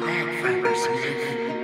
Back, Franco Smith.